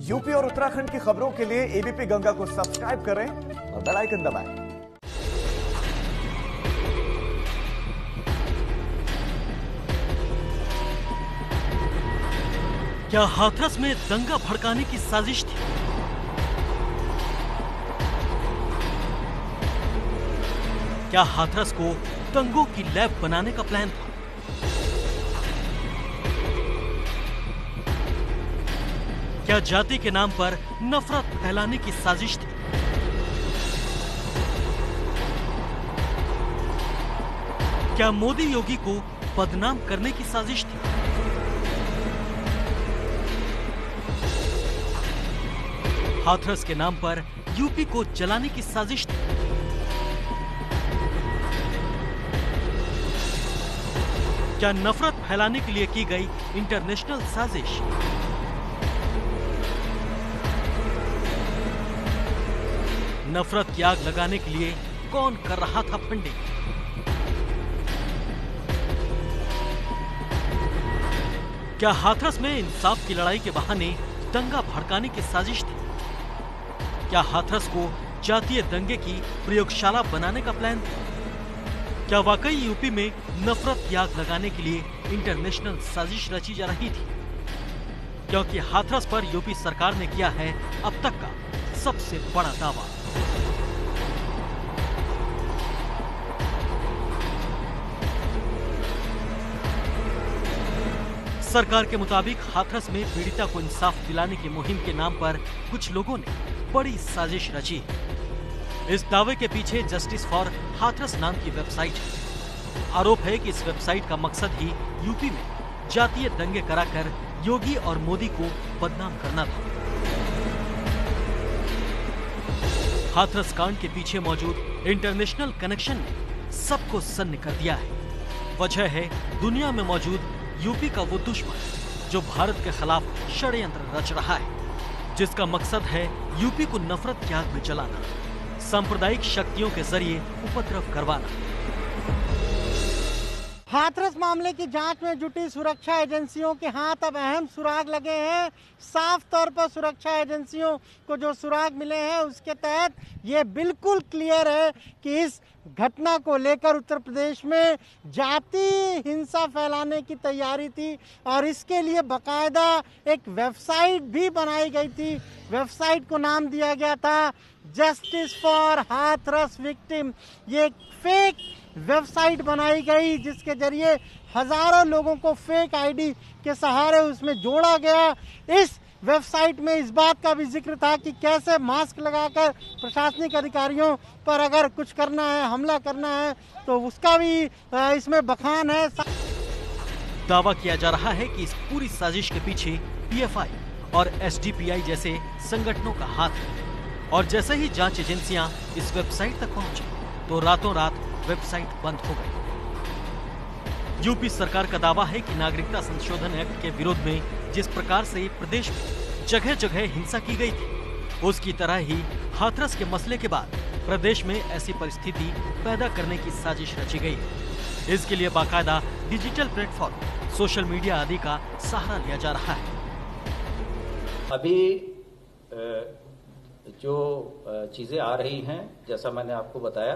UP और उत्तराखंड की खबरों के लिए एबीपी गंगा को सब्सक्राइब करें और बेल आइकन दबाएँ। क्या हाथरस में दंगा भड़काने की साजिश थी? क्या हाथरस को दंगों की लैब बनाने का प्लान था? क्या जाति के नाम पर नफरत फैलाने की साजिश थी? क्या मोदी योगी को बदनाम करने की साजिश थी? हाथरस के नाम पर यूपी को जलाने की साजिश थी? क्या नफरत फैलाने के लिए की गई इंटरनेशनल साजिश? नफरत की आग लगाने के लिए कौन कर रहा था फंडिंग क्या हाथरस में इंसाफ की लड़ाई के बहाने दंगा भड़काने की साजिश थी? क्या हाथरस को जातीय दंगे की प्रयोगशाला बनाने का प्लान था? क्या वाकई यूपी में नफरत की आग लगाने के लिए इंटरनेशनल साजिश रची जा रही थी? क्योंकि हाथरस पर यूपी सरकार ने किया है अब तक का सबसे बड़ा दावा। सरकार के मुताबिक हाथरस में पीड़िता को इंसाफ दिलाने की मुहिम के नाम पर कुछ लोगों ने बड़ी साजिश रची। इस दावे के पीछे जस्टिस फॉर हाथरस नाम की वेबसाइट है। आरोप है कि इस वेबसाइट का मकसद ही यूपी में जातीय दंगे कराकर योगी और मोदी को बदनाम करना था। हाथरस कांड के पीछे मौजूद इंटरनेशनल कनेक्शन ने सबको सन्न कर दिया है। वजह है, दुनिया में मौजूद यूपी का वो दुश्मन जो भारत के खिलाफ षड्यंत्र रच रहा है, जिसका मकसद है यूपी को नफरत की आग में जलाना, सांप्रदायिक शक्तियों के ज़रिए उपद्रव करवाना। हाथरस मामले की जाँच में जुटी सुरक्षा एजेंसियों के हाथ अब अहम सुराग लगे हैं। साफ़ तौर पर सुरक्षा एजेंसियों को जो सुराग मिले हैं, उसके तहत ये बिल्कुल क्लियर है कि इस घटना को लेकर उत्तर प्रदेश में जाति हिंसा फैलाने की तैयारी थी और इसके लिए बकायदा एक वेबसाइट भी बनाई गई थी। वेबसाइट को नाम दिया गया था जस्टिस फॉर हाथरस विक्टिम। ये एक फेक वेबसाइट बनाई गई, जिसके ज़रिए हज़ारों लोगों को फेक आईडी के सहारे उसमें जोड़ा गया। इस वेबसाइट में इस बात का भी ज़िक्र था कि कैसे मास्क लगाकर प्रशासनिक अधिकारियों पर अगर कुछ करना है, हमला करना है तो उसका भी इसमें बखान है। दावा किया जा रहा है कि इस पूरी साजिश के पीछे पीएफआई और एसडीपीआई जैसे संगठनों का हाथ है। और जैसे ही जाँच एजेंसियाँ इस वेबसाइट तक पहुँची तो रातों रात वेबसाइट बंद हो गई। यूपी सरकार का दावा है कि नागरिकता संशोधन एक्ट के विरोध में जिस प्रकार से प्रदेश में जगह जगह हिंसा की गई थी, उसकी तरह ही हाथरस के मसले के बाद प्रदेश में ऐसी परिस्थिति पैदा करने की साजिश रची गई है। इसके लिए बाकायदा डिजिटल प्लेटफॉर्म, सोशल मीडिया आदि का सहारा लिया जा रहा है। अभी जो चीज़ें आ रही हैं, जैसा मैंने आपको बताया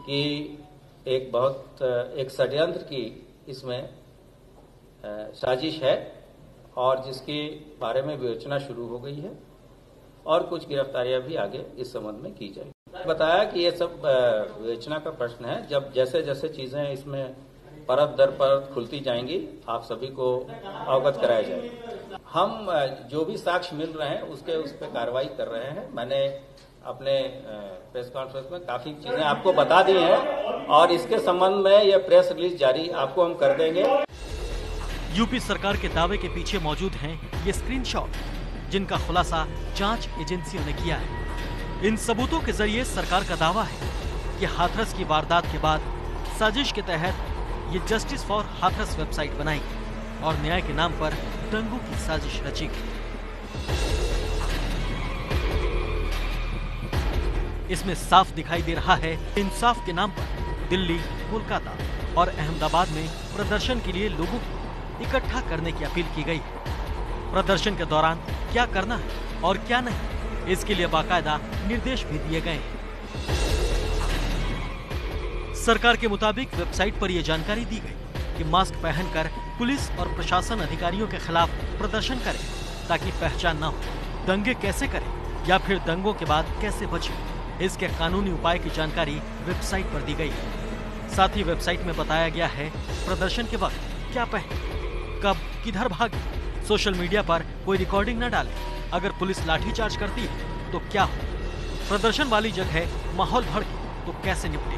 कि एक बहुत, एक षड्यंत्र की इसमें साजिश है और जिसके बारे में विवेचना शुरू हो गई है और कुछ गिरफ्तारियाँ भी आगे इस संबंध में की जाएगी। बताया कि ये सब विवेचना का प्रश्न है। जब जैसे जैसे चीज़ें इसमें परत दर परत खुलती जाएँगी, आप सभी को अवगत कराया जाएगा। हम जो भी साक्ष्य मिल रहे हैं, उसके उस पर कार्रवाई कर रहे हैं। मैंने अपने प्रेस कॉन्फ्रेंस में काफ़ी चीज़ें आपको बता दी हैं और इसके संबंध में यह प्रेस रिलीज़ जारी आपको हम कर देंगे। यूपी सरकार के दावे के पीछे मौजूद हैं ये स्क्रीनशॉट जिनका खुलासा जाँच एजेंसियों ने किया है। इन सबूतों के ज़रिए सरकार का दावा है कि हाथरस की वारदात के बाद साजिश के तहत ये जस्टिस फॉर हाथरस वेबसाइट बनाई और न्याय के नाम पर दंगों की साजिश रची गई। इसमें साफ़ दिखाई दे रहा है, इंसाफ के नाम पर दिल्ली, कोलकाता और अहमदाबाद में प्रदर्शन के लिए लोगों को इकट्ठा करने की अपील की गई। प्रदर्शन के दौरान क्या करना है और क्या नहीं, इसके लिए बाकायदा निर्देश भी दिए गए हैं। सरकार के मुताबिक वेबसाइट पर यह जानकारी दी गई कि मास्क पहनकर पुलिस और प्रशासन अधिकारियों के खिलाफ प्रदर्शन करें ताकि पहचान न हो। दंगे कैसे करें या फिर दंगों के बाद कैसे बचें? इसके कानूनी उपाय की जानकारी वेबसाइट पर दी गई। है साथ ही वेबसाइट में बताया गया है, प्रदर्शन के वक्त क्या पहने, कब, किधर भागे। सोशल मीडिया पर कोई रिकॉर्डिंग न डाले। अगर पुलिस लाठीचार्ज करती है तो क्या हो? प्रदर्शन वाली जगह माहौल भड़के तो कैसे निपटे?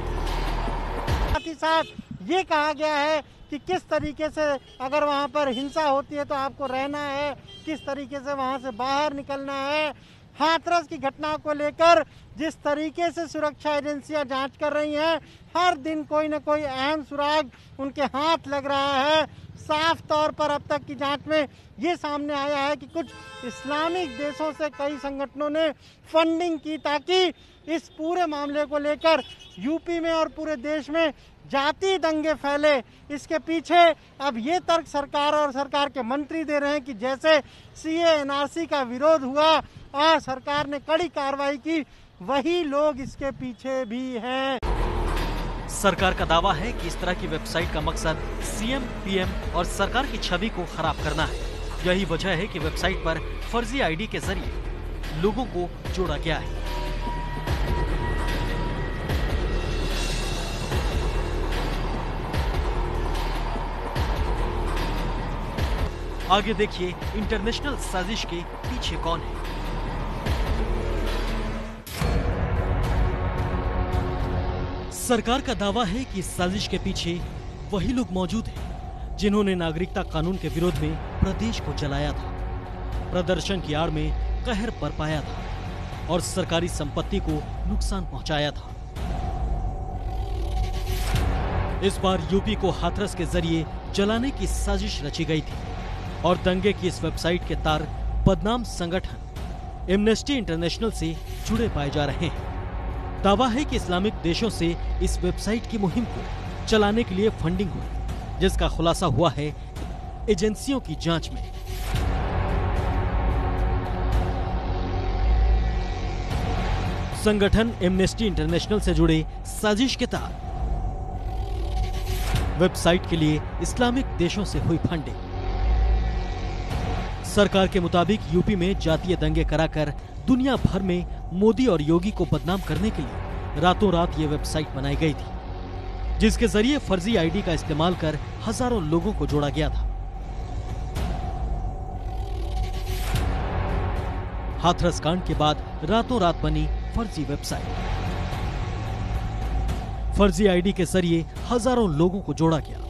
साथ ही साथ ये कहा गया है कि किस तरीके से अगर वहाँ पर हिंसा होती है तो आपको रहना है। किस तरीके से वहाँ से बाहर निकलना है। हाथरस की घटना को लेकर जिस तरीके से सुरक्षा एजेंसियाँ जाँच कर रही हैं, हर दिन कोई न कोई अहम सुराग उनके हाथ लग रहा है। साफ़ तौर पर अब तक की जाँच में ये सामने आया है कि कुछ इस्लामिक देशों से कई संगठनों ने फंडिंग की ताकि इस पूरे मामले को लेकर यूपी में और पूरे देश में जाति दंगे फैले। इसके पीछे अब ये तर्क सरकार और सरकार के मंत्री दे रहे हैं कि जैसे सीए एनआरसी का विरोध हुआ और सरकार ने कड़ी कार्रवाई की, वही लोग इसके पीछे भी हैं। सरकार का दावा है कि इस तरह की वेबसाइट का मकसद सीएम, पीएम और सरकार की छवि को खराब करना है। यही वजह है कि वेबसाइट पर फर्जी आईडी के ज़रिए लोगों को जोड़ा गया है। आगे देखिए इंटरनेशनल साजिश के पीछे कौन है। सरकार का दावा है कि साजिश के पीछे वही लोग मौजूद हैं, जिन्होंने नागरिकता कानून के विरोध में प्रदेश को जलाया था, प्रदर्शन की आड़ में कहर बरपाया था और सरकारी संपत्ति को नुकसान पहुँचाया था। इस बार यूपी को हाथरस के ज़रिए जलाने की साजिश रची गई थी। और दंगे की इस वेबसाइट के तार बदनाम संगठन एमनेस्टी इंटरनेशनल से जुड़े पाए जा रहे हैं। दावा है कि इस्लामिक देशों से इस वेबसाइट की मुहिम को चलाने के लिए फंडिंग हुई, जिसका खुलासा हुआ है एजेंसियों की जाँच में। संगठन एमनेस्टी इंटरनेशनल से जुड़े साजिश के तहत वेबसाइट के लिए इस्लामिक देशों से हुई फंडिंग। सरकार के मुताबिक यूपी में जातीय दंगे कराकर दुनिया भर में मोदी और योगी को बदनाम करने के लिए रातों रात ये वेबसाइट बनाई गई थी, जिसके ज़रिए फर्जी आईडी का इस्तेमाल कर हज़ारों लोगों को जोड़ा गया था। हाथरस कांड के बाद रातों रात बनी फर्जी वेबसाइट। फर्जी आईडी के ज़रिए हज़ारों लोगों को जोड़ा गया।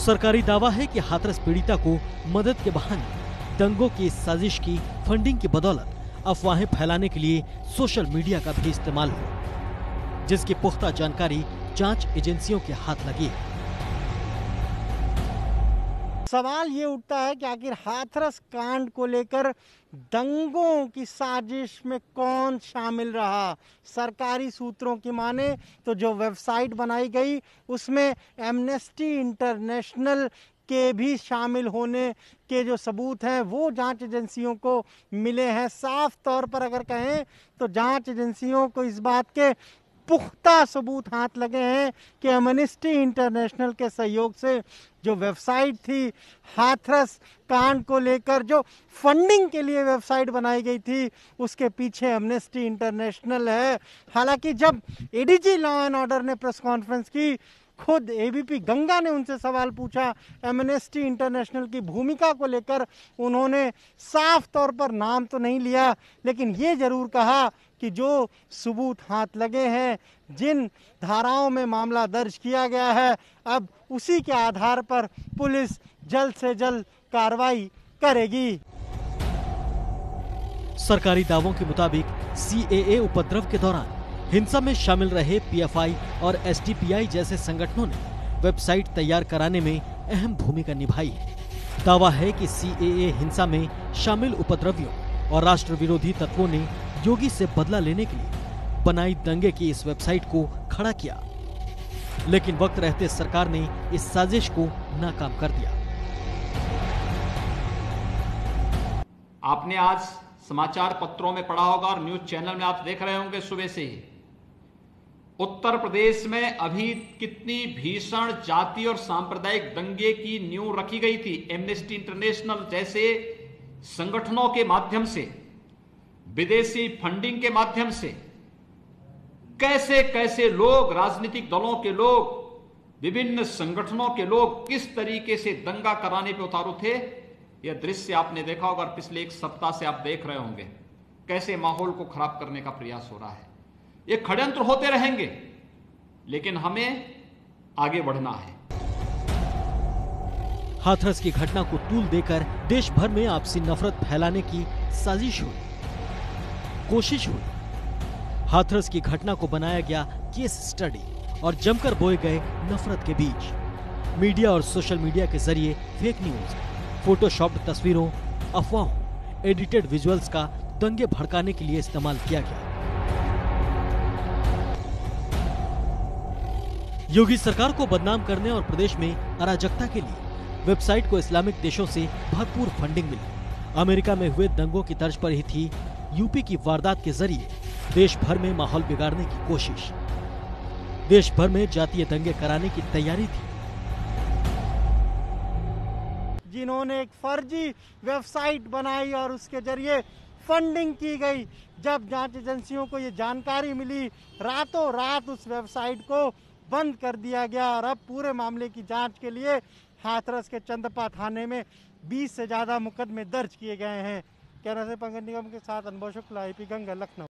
सरकारी दावा है कि हाथरस पीड़िता को मदद के बहाने दंगों की साजिश की फंडिंग की बदौलत अफवाहें फैलाने के लिए सोशल मीडिया का भी इस्तेमाल हुआ जिसकी पुख्ता जानकारी जाँच एजेंसियों के हाथ लगी है। सवाल ये उठता है कि आखिर हाथरस कांड को लेकर दंगों की साजिश में कौन शामिल रहा? सरकारी सूत्रों की माने तो जो वेबसाइट बनाई गई, उसमें एमनेस्टी इंटरनेशनल के भी शामिल होने के जो सबूत हैं, वो जाँच एजेंसियों को मिले हैं। साफ़ तौर पर अगर कहें तो जाँच एजेंसियों को इस बात के पुख्ता सबूत हाथ लगे हैं कि एमनिस्टी इंटरनेशनल के सहयोग से जो वेबसाइट थी, हाथरस कांड को लेकर जो फंडिंग के लिए वेबसाइट बनाई गई थी, उसके पीछे एमनेस्टी इंटरनेशनल है। हालाँकि जब एडीजी लॉ एंड ऑर्डर ने प्रेस कॉन्फ्रेंस की खुद एबीपी गंगा ने उनसे सवाल पूछा। एमनेस्टी इंटरनेशनल की भूमिका को लेकर उन्होंने साफ़ तौर पर नाम तो नहीं लिया, लेकिन ये ज़रूर कहा कि जो सबूत हाथ लगे हैं, जिन धाराओं में मामला दर्ज किया गया है, अब उसी के आधार पर पुलिस जल्द से जल्द कार्रवाई करेगी। सरकारी दावों के मुताबिक सीएए उपद्रव के दौरान हिंसा में शामिल रहे पीएफआई और एसडीपीआई जैसे संगठनों ने वेबसाइट तैयार कराने में अहम भूमिका निभाई है। दावा है कि सीएए हिंसा में शामिल उपद्रवियों और राष्ट्र विरोधी तत्वों ने योगी से बदला लेने के लिए बनाई दंगे की इस वेबसाइट को खड़ा किया। लेकिन वक्त रहते सरकार ने इस साजिश को नाकाम कर दिया। आपने आज समाचार पत्रों में पढ़ा होगा और न्यूज़ चैनल में आप देख रहे होंगे सुबह से ही। उत्तर प्रदेश में अभी कितनी भीषण जाति और सांप्रदायिक दंगे की न्यू रखी गई थी? एमनेस्टी इंटरनेशनल जैसे संगठनों के माध्यम से, विदेशी फंडिंग के माध्यम से, कैसे कैसे लोग, राजनीतिक दलों के लोग, विभिन्न संगठनों के लोग किस तरीके से दंगा कराने पर उतारू थे? यह दृश्य आपने देखा होगा और पिछले एक सप्ताह से आप देख रहे होंगे। कैसे माहौल को खराब करने का प्रयास हो रहा है? ये षड्यंत्र होते रहेंगे, लेकिन हमें आगे बढ़ना है। हाथरस की घटना को तूल देकर देश भर में आपसी नफरत फैलाने की साजिश हुई, कोशिश हुई। हाथरस की घटना को बनाया गया केस स्टडी और जमकर बोए गए नफरत के बीच। मीडिया और सोशल मीडिया के ज़रिए फेक न्यूज़ फोटोशॉप तस्वीरों, अफवाहों एडिटेड विजुअल्स का दंगे भड़काने के लिए इस्तेमाल किया गया। योगी सरकार को बदनाम करने और प्रदेश में अराजकता के लिए वेबसाइट को इस्लामिक देशों से भरपूर फंडिंग मिली। अमेरिका में हुए दंगों की तर्ज पर ही थी यूपी की वारदात के ज़रिए देश भर में माहौल बिगाड़ने की कोशिश। देश भर में जातीय दंगे कराने की तैयारी थी। जिन्होंने एक फर्जी वेबसाइट बनाई और उसके ज़रिए फंडिंग की गई, जब जाँच एजेंसियों को ये जानकारी मिली, रातों रात उस वेबसाइट को बंद कर दिया गया और अब पूरे मामले की जाँच के लिए हाथरस के चंदपा थाने में 20 से ज़्यादा मुकदमे दर्ज किए गए हैं। कैमरा से पंकज निगम के साथ अनुभव शुक्ला आई गंगा, लखनऊ।